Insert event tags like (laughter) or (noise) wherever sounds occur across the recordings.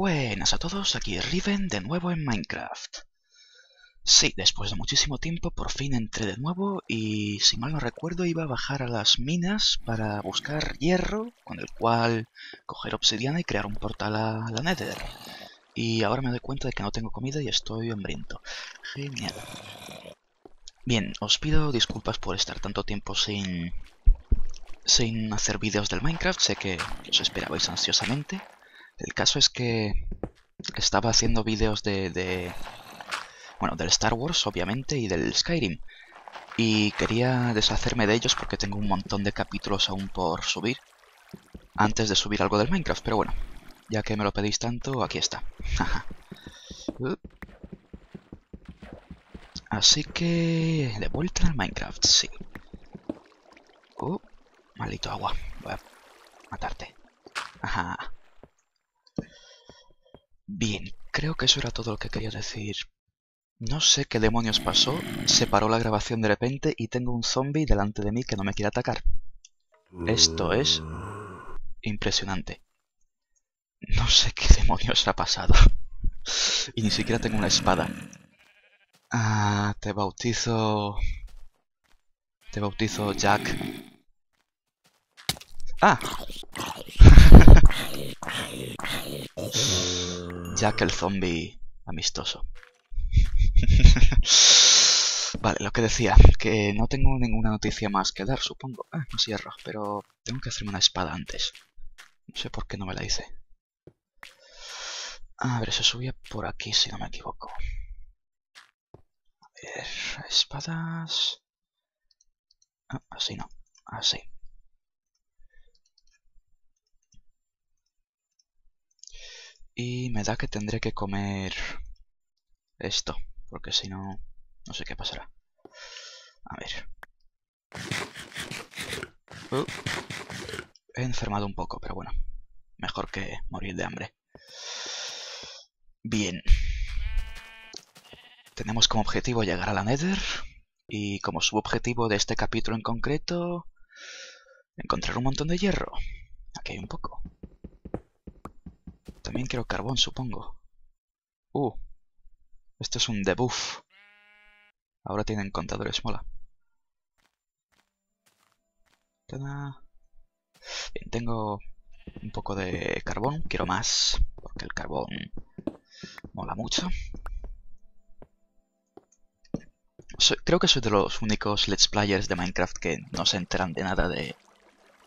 Buenas a todos, aquí Riven de nuevo en Minecraft. Sí, después de muchísimo tiempo por fin entré de nuevo y si mal no recuerdo iba a bajar a las minas para buscar hierro con el cual coger obsidiana y crear un portal a la Nether. Y ahora me doy cuenta de que no tengo comida y estoy hambriento. Genial. Bien, os pido disculpas por estar tanto tiempo sin, sin hacer vídeos del Minecraft, sé que os esperabais ansiosamente. El caso es que estaba haciendo vídeos de, de, Bueno, del Star Wars, obviamente, y del Skyrim. Y quería deshacerme de ellos porque tengo un montón de capítulos aún por subir. Antes de subir algo del Minecraft, pero bueno. Ya que me lo pedís tanto, aquí está. (laughs) Así que... De vuelta al Minecraft, sí. Uh, maldito agua. Voy a matarte. Ajá. Bien, creo que eso era todo lo que quería decir. No sé qué demonios pasó, se paró la grabación de repente y tengo un zombie delante de mí que no me quiere atacar. Esto es impresionante. No sé qué (laughs) demonios ha pasado. y ni siquiera tengo una espada. Ah, te bautizo... Te bautizo Jack. ¡Ah! (laughs) Jack el zombie amistoso. (laughs) vale, lo que decía, que no tengo ninguna noticia más que dar, supongo. Ah, no cierro, pero tengo que hacerme una espada antes. No sé por qué no me la hice. A ver, se subía por aquí, si no me equivoco. A ver, espadas... Ah, así no, así. Y me da que tendré que comer esto, porque si no, no sé qué pasará. A ver. Uh, he enfermado un poco, pero bueno, mejor que morir de hambre. Bien. Tenemos como objetivo llegar a la Nether y como subobjetivo de este capítulo en concreto, encontrar un montón de hierro. Aquí hay un poco. También quiero carbón, supongo. Uh, esto es un debuff. Ahora tienen contadores, mola. Bien, tengo un poco de carbón, quiero más, porque el carbón mola mucho. creo que soy de los únicos Let's Players de Minecraft que no se enteran de nada de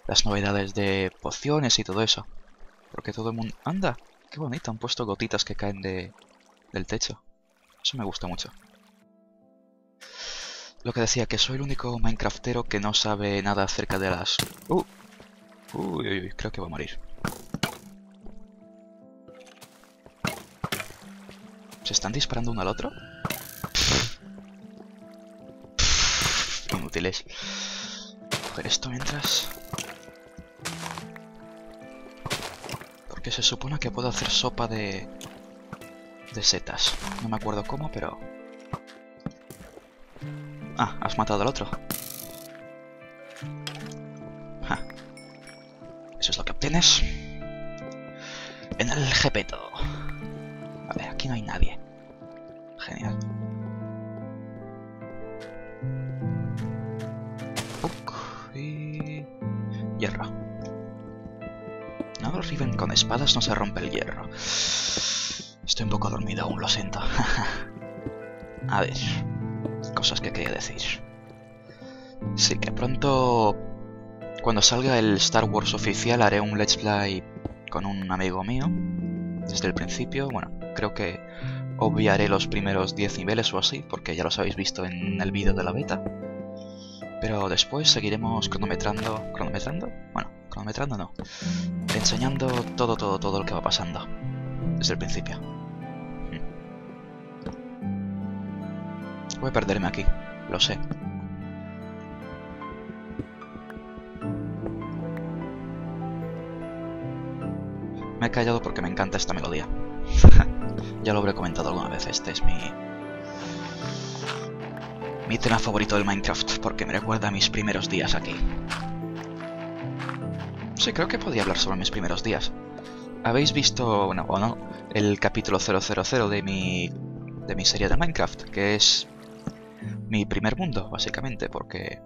las novedades de pociones y todo eso. Porque todo el mundo... ¡Anda! ¡Qué bonito! Han puesto gotitas que caen de... del techo. Eso me gusta mucho. Lo que decía, que soy el único Minecraftero que no sabe nada acerca de las... ¡Uh! Uy, uy, uy, creo que va a morir. ¿Se están disparando uno al otro? Inútiles. Coger esto mientras... que se supone que puedo hacer sopa de... de setas. No me acuerdo cómo, pero... Ah, has matado al otro. Eso es lo que obtienes. En el Gepeto. Vale, aquí no hay nadie. Genial. Con espadas no se rompe el hierro. Estoy un poco dormido aún, lo siento. (laughs) A ver, cosas que quería decir. Sí, que pronto, cuando salga el Star Wars oficial, haré un Let's Play con un amigo mío. Desde el principio, bueno, creo que obviaré los primeros 10 niveles o así, porque ya los habéis visto en el vídeo de la beta. Pero después seguiremos cronometrando... ¿Cronometrando? Bueno, cronometrando no. Enseñando todo, todo, todo lo que va pasando. Desde el principio. Voy a perderme aquí, lo sé. Me he callado porque me encanta esta melodía. (laughs) ya lo habré comentado alguna vez, este es mi... Mi tema favorito del Minecraft, porque me recuerda a mis primeros días aquí. Sí, creo que podía hablar sobre mis primeros días. habéis visto, bueno, o no, el capítulo 000 de mi, de mi serie de Minecraft, que es mi primer mundo, básicamente, porque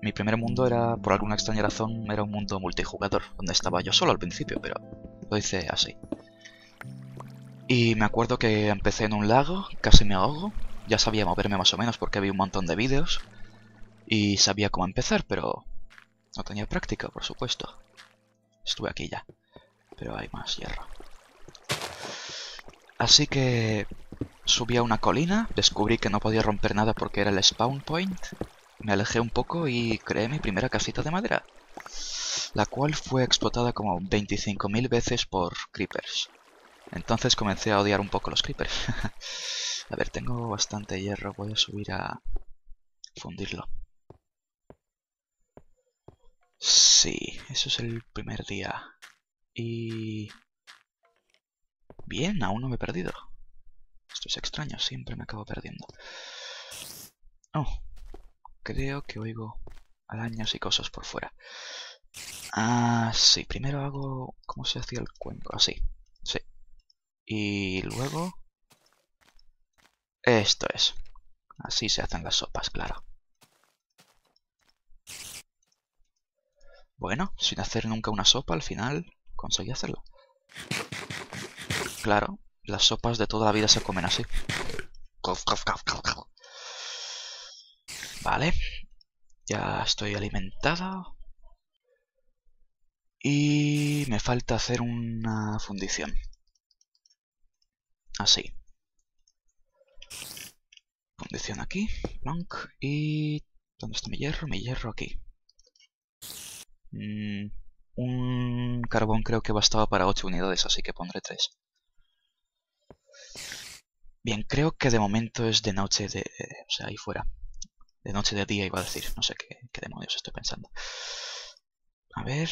mi primer mundo era, por alguna extraña razón, era un mundo multijugador, donde estaba yo solo al principio, pero lo hice así. Y me acuerdo que empecé en un lago, casi me ahogo, ya sabía moverme más o menos porque había un montón de vídeos, y sabía cómo empezar, pero no tenía práctica, por supuesto. Estuve aquí ya, pero hay más hierro. Así que subí a una colina, descubrí que no podía romper nada porque era el spawn point, me alejé un poco y creé mi primera casita de madera, la cual fue explotada como 25.000 veces por creepers. Entonces comencé a odiar un poco los creepers. (laughs) a ver, tengo bastante hierro, voy a subir a fundirlo. Sí, eso es el primer día. Y... Bien, aún no me he perdido. Esto es extraño, siempre me acabo perdiendo. Oh, creo que oigo arañas y cosas por fuera. Ah, sí, primero hago... ¿Cómo se hacía el cuenco? Así, sí. Y luego... Esto es. Así se hacen las sopas, claro. Bueno, sin hacer nunca una sopa, al final conseguí hacerlo. Claro, las sopas de toda la vida se comen así. Vale. Ya estoy alimentado. Y me falta hacer una fundición. Así. Fundición aquí. Y... ¿Dónde está mi hierro? Mi hierro aquí. Mm, un carbón creo que bastaba para 8 unidades, así que pondré 3. Bien, creo que de momento es de noche de... O sea, ahí fuera. De noche de día iba a decir. No sé qué, qué demonios estoy pensando. A ver...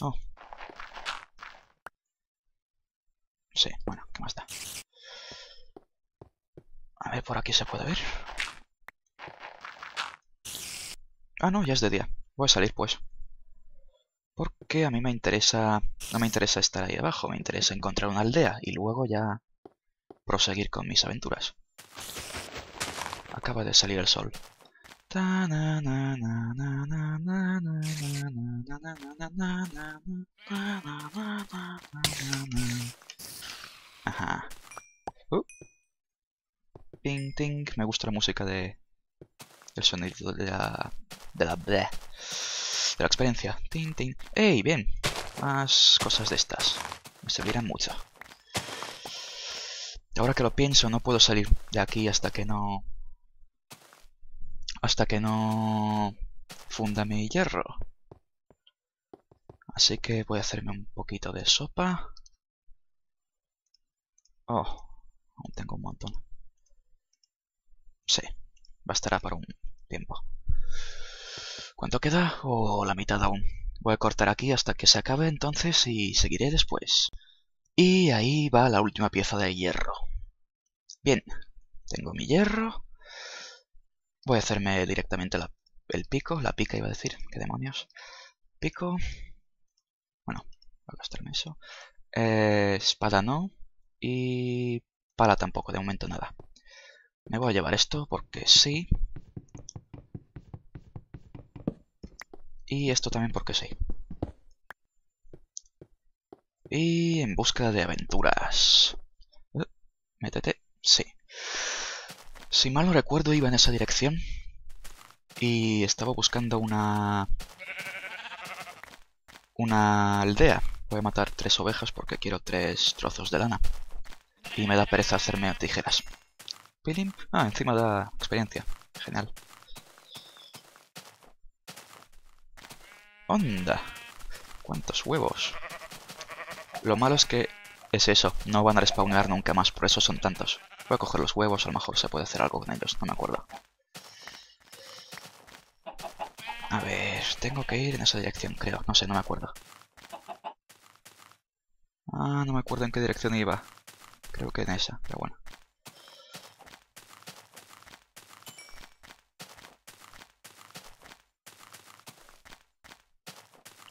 Oh. Sí, bueno, ¿qué más da? A ver, por aquí se puede ver. Ah, no, ya es de día. Voy a salir, pues. Porque a mí me interesa... No me interesa estar ahí abajo, me interesa encontrar una aldea y luego ya proseguir con mis aventuras. Acaba de salir el sol. Ajá. Uh. Ting, ting. Me gusta la música de... El sonido de la de la, de la experiencia. Tin, tin. ¡Ey! Bien. Más cosas de estas. Me servirán mucho. Ahora que lo pienso, no puedo salir de aquí hasta que no... Hasta que no... Funda mi hierro. Así que voy a hacerme un poquito de sopa. Oh, aún tengo un montón. Sí, bastará para un tiempo. ¿Cuánto queda? O la mitad aún. Voy a cortar aquí hasta que se acabe entonces y seguiré después. Y ahí va la última pieza de hierro. Bien, tengo mi hierro. Voy a hacerme directamente el pico, la pica iba a decir, qué demonios. Pico. Bueno, voy a gastarme eso. Eh, espada no. Y pala tampoco, de momento nada. Me voy a llevar esto porque sí. Y esto también porque sí. Y en busca de aventuras. Métete. Sí. Si mal no recuerdo iba en esa dirección. Y estaba buscando una... Una aldea. Voy a matar tres ovejas porque quiero tres trozos de lana. Y me da pereza hacerme tijeras. Ah, encima da experiencia. Genial. ¡Onda! ¿Cuántos huevos? Lo malo es que es eso, no van a respawnear nunca más, por eso son tantos. Voy a coger los huevos, a lo mejor se puede hacer algo con ellos, no me acuerdo. A ver, tengo que ir en esa dirección, creo. No sé, no me acuerdo. Ah, no me acuerdo en qué dirección iba. Creo que en esa, pero bueno.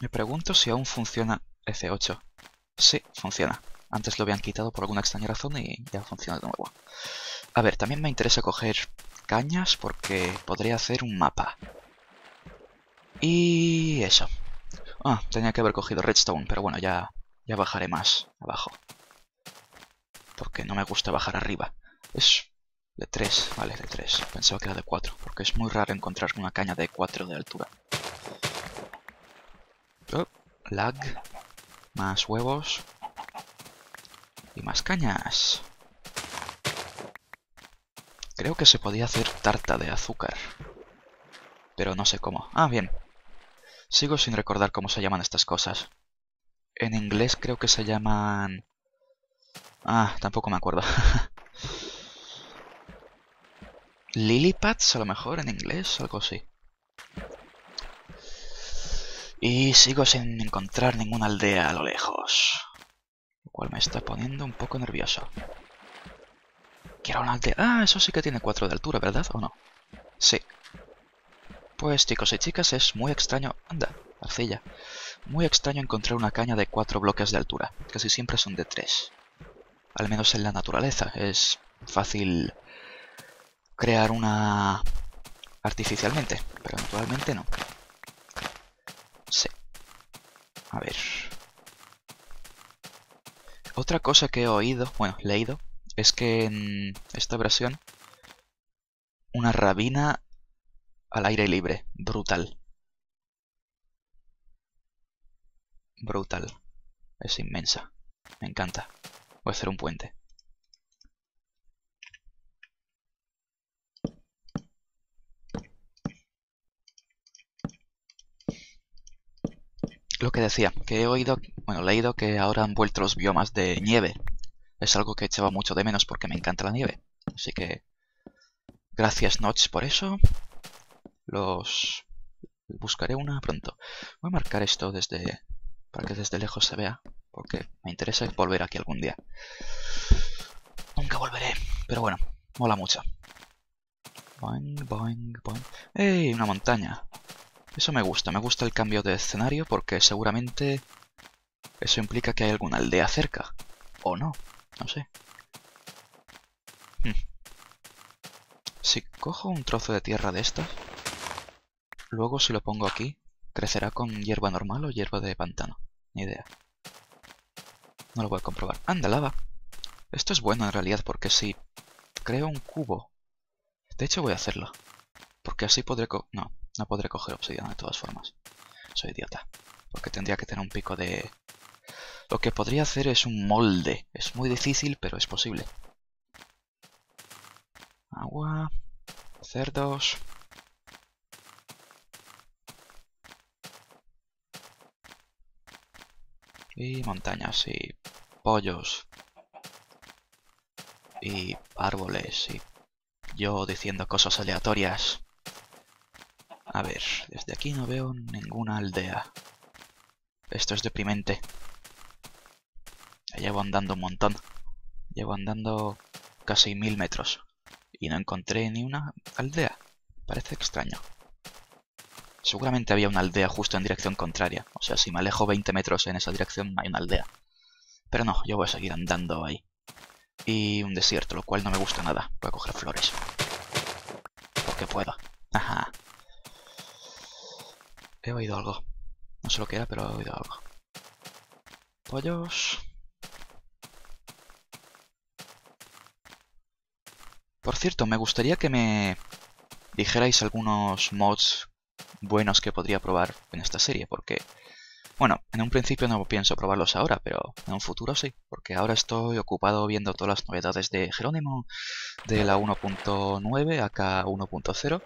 Me pregunto si aún funciona F8. Sí, funciona. Antes lo habían quitado por alguna extraña razón y ya funciona de nuevo. A ver, también me interesa coger cañas porque podría hacer un mapa. Y eso. Ah, tenía que haber cogido redstone, pero bueno, ya, ya bajaré más abajo. Porque no me gusta bajar arriba. Es de 3, vale, de 3. Pensaba que era de 4, porque es muy raro encontrar una caña de 4 de altura. Oh, lag. Más huevos. Y más cañas. Creo que se podía hacer tarta de azúcar. Pero no sé cómo. Ah, bien. Sigo sin recordar cómo se llaman estas cosas. En inglés creo que se llaman... Ah, tampoco me acuerdo. (laughs) Lilypads, a lo mejor, en inglés, algo así. Y sigo sin encontrar ninguna aldea a lo lejos. Lo cual me está poniendo un poco nervioso. Quiero una aldea... Ah, eso sí que tiene 4 de altura, ¿verdad? ¿O no? Sí. Pues chicos y chicas, es muy extraño... Anda, arcilla. Muy extraño encontrar una caña de 4 bloques de altura. Casi siempre son de 3. Al menos en la naturaleza. Es fácil crear una artificialmente, pero naturalmente no. Sí. A ver. Otra cosa que he oído, bueno, leído, es que en esta versión una rabina al aire libre. Brutal. Brutal. Es inmensa. Me encanta. Voy a hacer un puente. Lo que decía, que he oído, bueno, leído que ahora han vuelto los biomas de nieve. Es algo que echaba mucho de menos porque me encanta la nieve. Así que... Gracias Notch por eso. Los... Buscaré una pronto. Voy a marcar esto desde... Para que desde lejos se vea. Porque me interesa volver aquí algún día. Nunca volveré. Pero bueno, mola mucho. Boing, boing, boing. ¡Ey! Una montaña. Eso me gusta. Me gusta el cambio de escenario porque seguramente... Eso implica que hay alguna aldea cerca. O no. No sé. Hmm. Si cojo un trozo de tierra de estas, luego si lo pongo aquí, ¿crecerá con hierba normal o hierba de pantano? Ni idea. No lo voy a comprobar. ¡Anda, lava! Esto es bueno en realidad porque si creo un cubo... De hecho voy a hacerlo. Porque así podré co... No, no podré coger obsidiana de todas formas. Soy idiota. Porque tendría que tener un pico de lo que podría hacer es un molde. Es muy difícil, pero es posible. Agua. Cerdos. Y montañas y pollos. Y árboles y yo diciendo cosas aleatorias. A ver, desde aquí no veo ninguna aldea. Esto es deprimente llevo andando un montón. Llevo andando casi mil metros. Y no encontré ni una aldea. Parece extraño. Seguramente había una aldea justo en dirección contraria. O sea, si me alejo 20 metros en esa dirección, hay una aldea. Pero no, yo voy a seguir andando ahí. Y un desierto, lo cual no me gusta nada. Voy a coger flores. Porque puedo. Ajá. He oído algo. No sé lo que era, pero he oído algo. Pollos. Por cierto, me gustaría que me dijerais algunos mods buenos que podría probar en esta serie, porque, bueno, en un principio no pienso probarlos ahora, pero en un futuro sí, porque ahora estoy ocupado viendo todas las novedades de Jerónimo, de la 1.9 acá 1.0,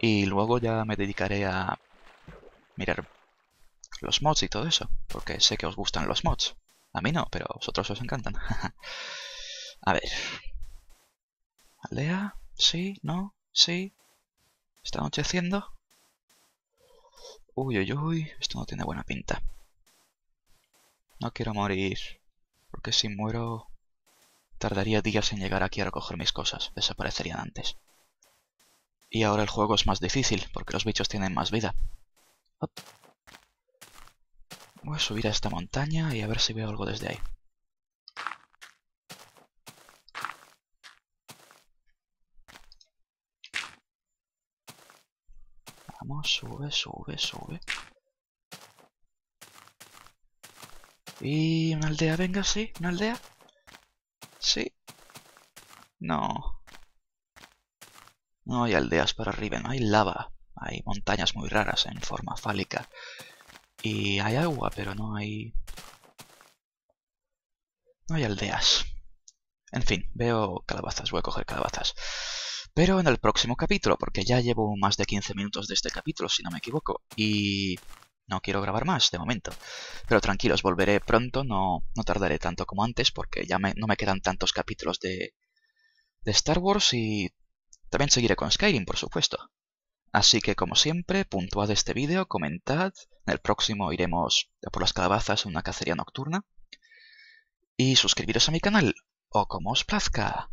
y luego ya me dedicaré a mirar los mods y todo eso, porque sé que os gustan los mods. A mí no, pero a vosotros os encantan. (laughs) a ver, ¿Aldea? ¿Sí? ¿No? ¿Sí? ¿Está anocheciendo? Uy, uy, uy, esto no tiene buena pinta. No quiero morir, porque si muero tardaría días en llegar aquí a recoger mis cosas, desaparecerían antes. Y ahora el juego es más difícil, porque los bichos tienen más vida. Voy a subir a esta montaña y a ver si veo algo desde ahí. Vamos, sube, sube, sube. Y una aldea, venga, sí, una aldea. Sí. No. No hay aldeas para arriba, no hay lava. Hay montañas muy raras en forma fálica. Y hay agua, pero no hay... No hay aldeas. En fin, veo calabazas, voy a coger calabazas. Pero en el próximo capítulo, porque ya llevo más de 15 minutos de este capítulo, si no me equivoco. Y no quiero grabar más de momento. Pero tranquilos, volveré pronto, no, no tardaré tanto como antes, porque ya no me quedan tantos capítulos de, de Star Wars y también seguiré con Skyrim, por supuesto. Así que, como siempre, puntuad este vídeo, comentad. En el próximo iremos por las calabazas en una cacería nocturna. Y suscribiros a mi canal, o como os plazca.